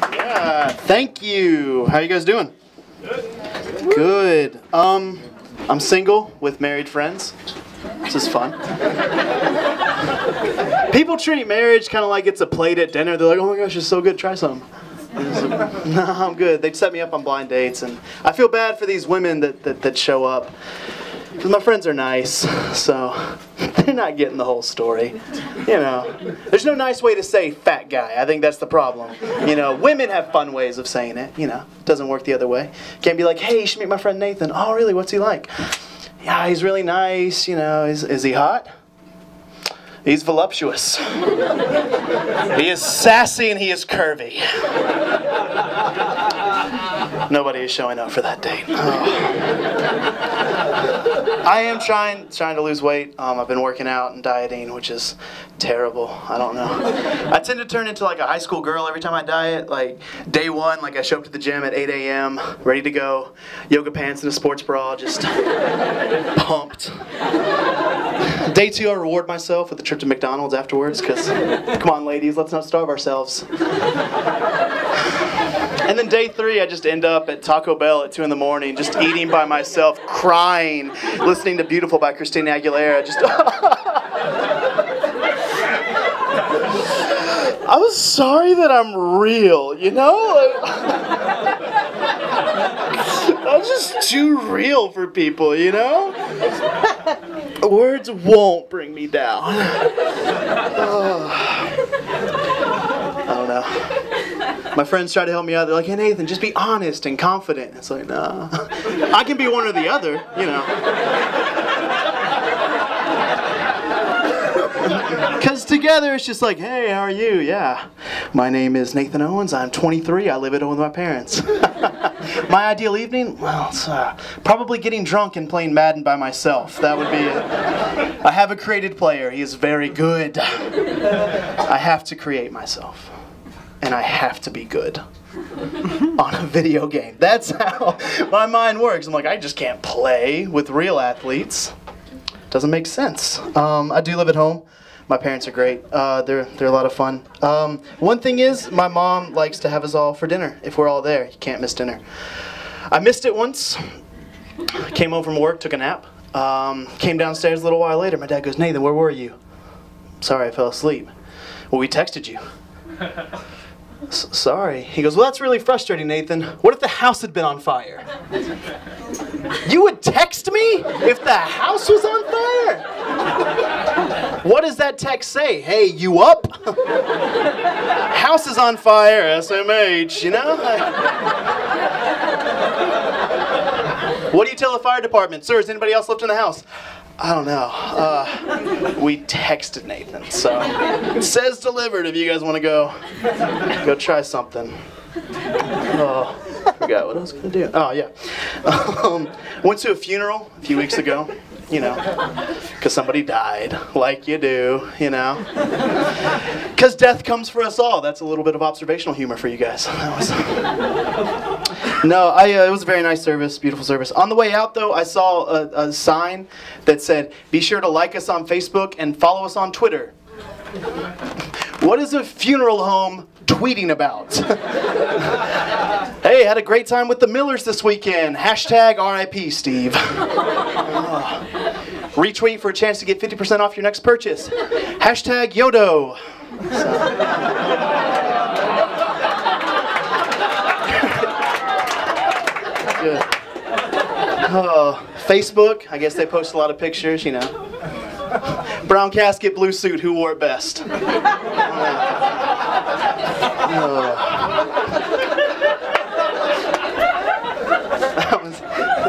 Yeah, thank you. How you guys doing? Good. Good. Um, I'm single with married friends. This is fun. People treat marriage kind of like it's a plate at dinner. They're like, "Oh my gosh, it's so good. Try some." Like, no, I'm good. They'd set me up on blind dates, and I feel bad for these women that, that, that show up. My friends are nice, so they're not getting the whole story. You know, there's no nice way to say fat guy. I think that's the problem. You know, women have fun ways of saying it. You know, doesn't work the other way. Can't be like, hey, you should meet my friend Nathan. Oh, really? What's he like? Yeah, he's really nice. You know, is, is he hot? He's voluptuous. he is sassy and he is curvy. Nobody is showing up for that date. Oh. I am trying trying to lose weight. Um, I've been working out and dieting, which is terrible. I don't know. I tend to turn into like a high school girl every time I diet. Like day one, like I show up to the gym at 8 a.m. ready to go, yoga pants and a sports bra, just pumped. Day two, I reward myself with a trip to McDonald's afterwards because, come on, ladies, let's not starve ourselves. And then day three, I just end up at Taco Bell at 2 in the morning, just eating by myself, crying, listening to Beautiful by Christina Aguilera. Just. I was sorry that I'm real, you know? I'm just too real for people, you know? Words won't bring me down. Oh. I don't know. My friends try to help me out. They're like, hey, Nathan, just be honest and confident. It's like, nah. I can be one or the other, you know. Because together it's just like, hey, how are you? Yeah. My name is Nathan Owens. I'm 23. I live at home with my parents. my ideal evening? Well, it's uh, probably getting drunk and playing Madden by myself. That would be it. I have a created player. He is very good. I have to create myself. And I have to be good on a video game. That's how my mind works. I'm like, I just can't play with real athletes. Doesn't make sense. Um, I do live at home. My parents are great. Uh, they're they're a lot of fun. Um, one thing is, my mom likes to have us all for dinner. If we're all there, you can't miss dinner. I missed it once. Came home from work, took a nap. Um, came downstairs a little while later. My dad goes, Nathan, where were you? Sorry, I fell asleep. Well, we texted you. Sorry. He goes, well, that's really frustrating, Nathan. What if the house had been on fire? You would text me if the house was on fire? What does that text say? Hey, you up? house is on fire, SMH, you know? what do you tell the fire department? Sir, is anybody else left in the house? I don't know. Uh, we texted Nathan, so it says delivered if you guys want to go go try something. Oh, I forgot what I was gonna do. Oh yeah, um, went to a funeral a few weeks ago. You know, because somebody died, like you do. You know, because death comes for us all. That's a little bit of observational humor for you guys. No, I, uh, it was a very nice service, beautiful service. On the way out, though, I saw a, a sign that said, be sure to like us on Facebook and follow us on Twitter. What is a funeral home tweeting about? hey, had a great time with the Millers this weekend. Hashtag RIP Steve. Retweet for a chance to get 50% off your next purchase. Hashtag Yodo. So. Oh, Facebook. I guess they post a lot of pictures, you know. Brown casket, blue suit. Who wore it best?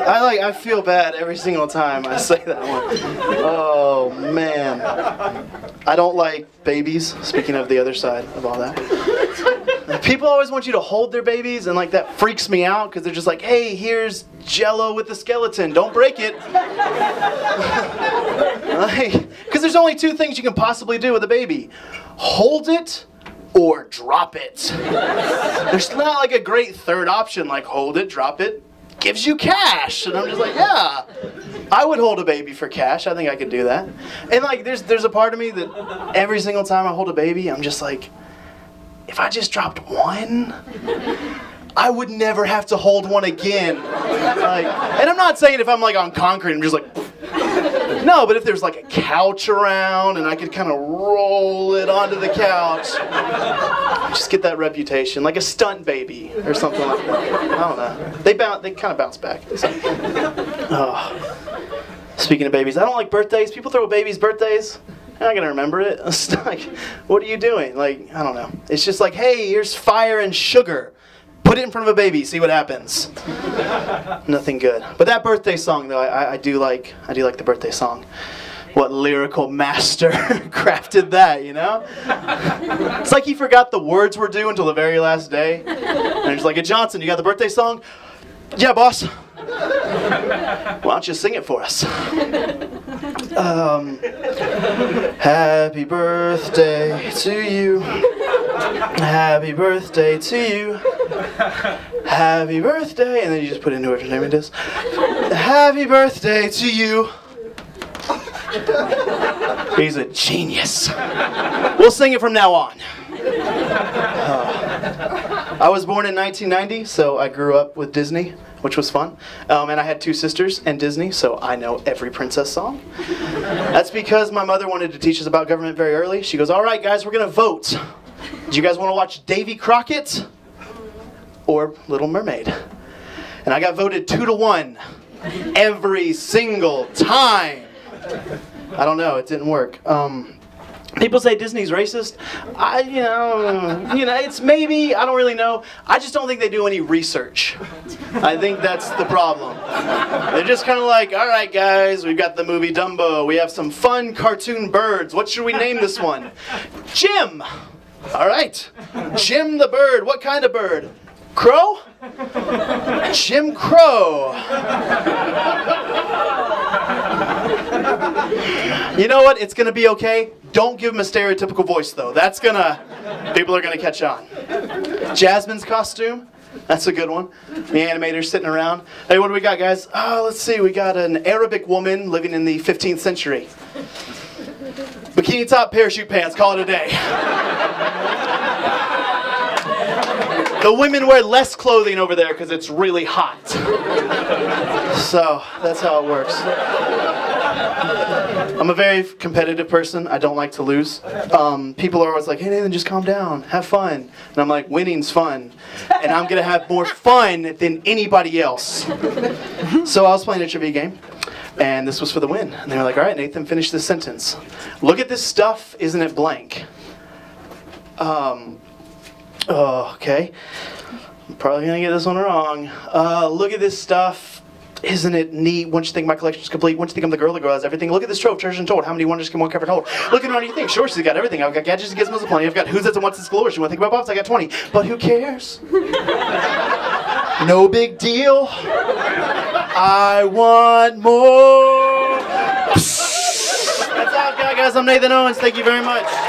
I like. I feel bad every single time I say that one. Oh man. I don't like babies. Speaking of the other side of all that. People always want you to hold their babies, and like that freaks me out because they're just like, "Hey, here's Jello with the skeleton. Don't break it." Because there's only two things you can possibly do with a baby: hold it or drop it. There's not like a great third option, like hold it, drop it, gives you cash. And I'm just like, yeah, I would hold a baby for cash. I think I could do that. And like, there's there's a part of me that every single time I hold a baby, I'm just like if I just dropped one, I would never have to hold one again. Like, and I'm not saying if I'm like on concrete, I'm just like, no, but if there's like a couch around and I could kind of roll it onto the couch, just get that reputation, like a stunt baby or something like that. I don't know. They bounce, they kind of bounce back. Oh. Speaking of babies, I don't like birthdays. People throw babies birthdays. I'm not gonna remember it. Like, what are you doing? Like, I don't know. It's just like, hey, here's fire and sugar. Put it in front of a baby, see what happens. Nothing good. But that birthday song, though, I, I do like. I do like the birthday song. What lyrical master crafted that, you know? It's like he forgot the words were due until the very last day. And he's like, hey, Johnson, you got the birthday song? Yeah, boss. Why don't you sing it for us? Um, happy birthday to you. Happy birthday to you. Happy birthday. And then you just put in whoever's name it is. Happy birthday to you. He's a genius. We'll sing it from now on. Uh, I was born in 1990, so I grew up with Disney which was fun. Um, and I had two sisters and Disney, so I know every princess song. That's because my mother wanted to teach us about government very early. She goes, all right, guys, we're going to vote. Do you guys want to watch Davy Crockett or Little Mermaid? And I got voted two to one every single time. I don't know, it didn't work. Um, People say Disney's racist. I, you know, you know, it's maybe I don't really know. I just don't think they do any research. I think that's the problem. They're just kind of like, all right, guys, we've got the movie Dumbo. We have some fun cartoon birds. What should we name this one? Jim. All right, Jim the bird. What kind of bird? Crow? Jim Crow. You know what? It's gonna be okay. Don't give him a stereotypical voice though. That's gonna, people are gonna catch on. Jasmine's costume, that's a good one. The animator's sitting around. Hey, what do we got, guys? Oh, let's see. We got an Arabic woman living in the 15th century. Bikini top, parachute pants. Call it a day. The women wear less clothing over there because it's really hot. So that's how it works. I'm a very competitive person. I don't like to lose. Um, people are always like, hey, Nathan, just calm down. Have fun. And I'm like, winning's fun. And I'm going to have more fun than anybody else. So I was playing a trivia game. And this was for the win. And they were like, all right, Nathan, finish this sentence. Look at this stuff, isn't it blank? Um, oh, okay. I'm probably to get this one wrong. Uh, look at this stuff. Isn't it neat? Once you think my collection's complete, once you think I'm the girl that grows everything, look at this trove, treasures and told. How many wonders can one cover hold? Look at all you think. Sure, she's got everything. I've got gadgets and gizmos aplenty. I've got who's that's and what's it's galore. She want to think about bobs. I got 20. But who cares? no big deal. I want more. That's all I've got, guys. I'm Nathan Owens. Thank you very much.